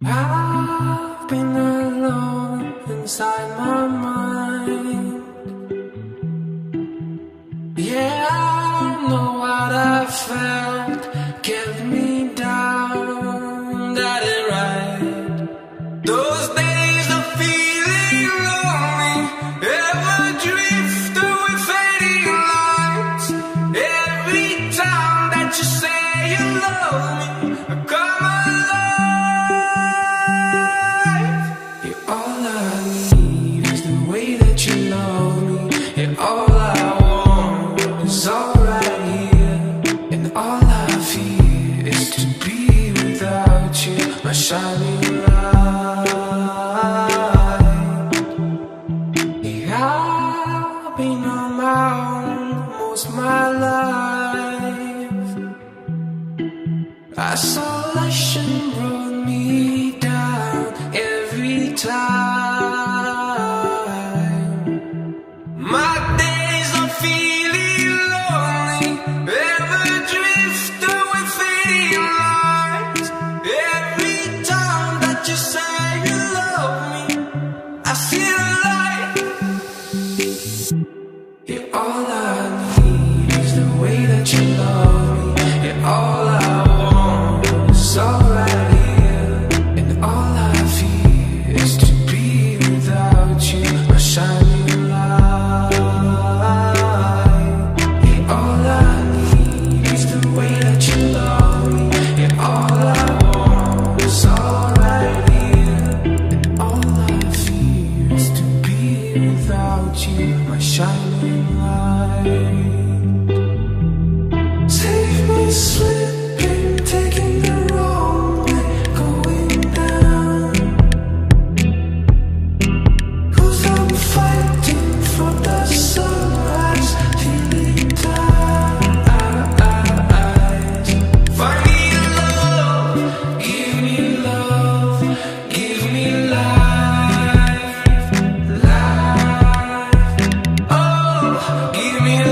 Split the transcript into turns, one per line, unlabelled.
I've been alone inside my mind. shining light. I've been on my own most my life. Isolation. you, my shining light. to me